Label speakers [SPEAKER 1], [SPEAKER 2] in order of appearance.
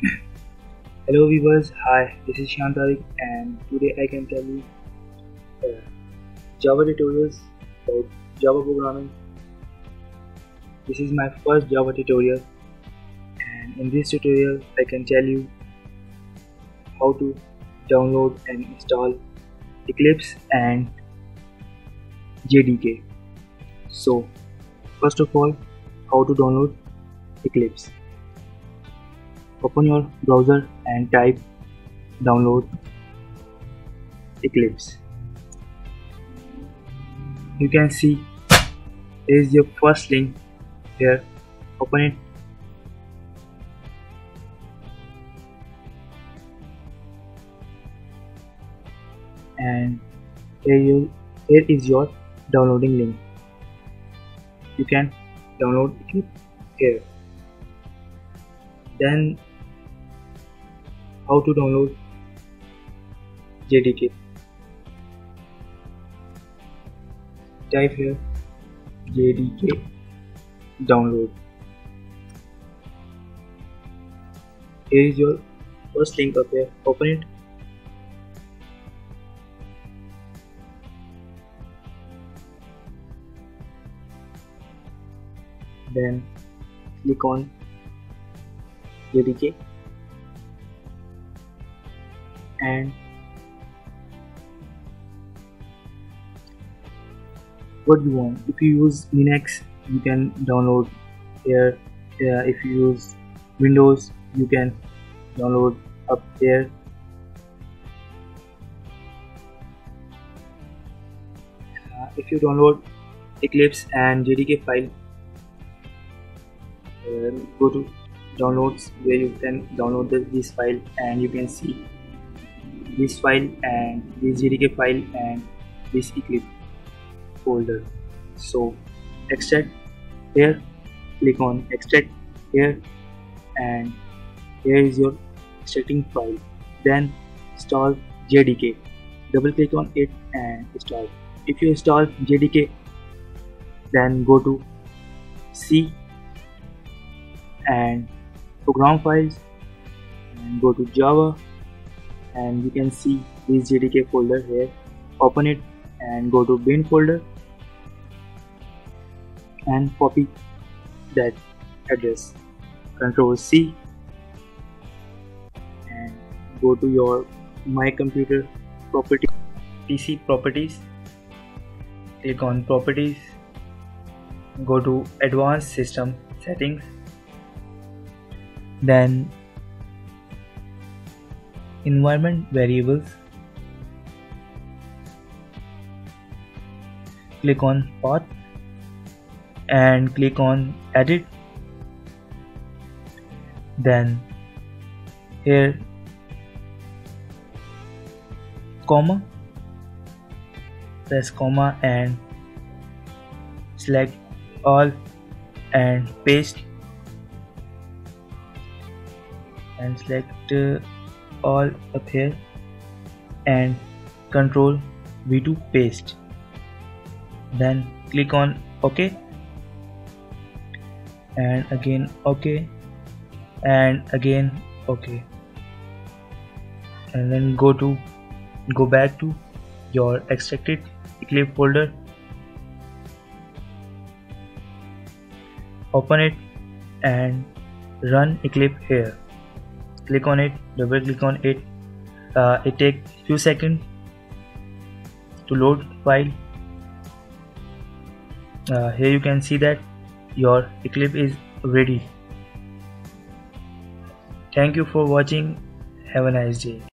[SPEAKER 1] Hello viewers, hi, this is Shantarik and today I can tell you uh, Java tutorials about Java programming. This is my first Java tutorial and in this tutorial I can tell you how to download and install Eclipse and JDK. So first of all, how to download Eclipse open your browser and type download Eclipse. You can see here is your first link here. Open it. And here you here is your downloading link. You can download it here. Then how to download JDK type here JDK download here is your first link up here open it then click on JDK and what you want? If you use linux you can download here uh, if you use windows you can download up here uh, if you download eclipse and jdk file uh, go to downloads where you can download this file and you can see this file and this JDK file and this Eclipse folder. So extract here, click on extract here and here is your extracting file. Then install JDK. Double click on it and install. If you install JDK, then go to C and program files and go to Java and you can see this JDK folder here. Open it and go to bin folder and copy that address. Control C and go to your my computer property PC properties click on properties go to advanced system settings then environment variables. Click on path and click on edit. Then here comma press comma and select all and paste. And select uh, all up here and control V to paste. Then click on OK. And again OK. And again OK. And then go to go back to your extracted Eclipse folder. Open it and run Eclipse here click on it double click on it. Uh, it take few seconds to load file. Uh, here you can see that your eclipse is ready. Thank you for watching. Have a nice day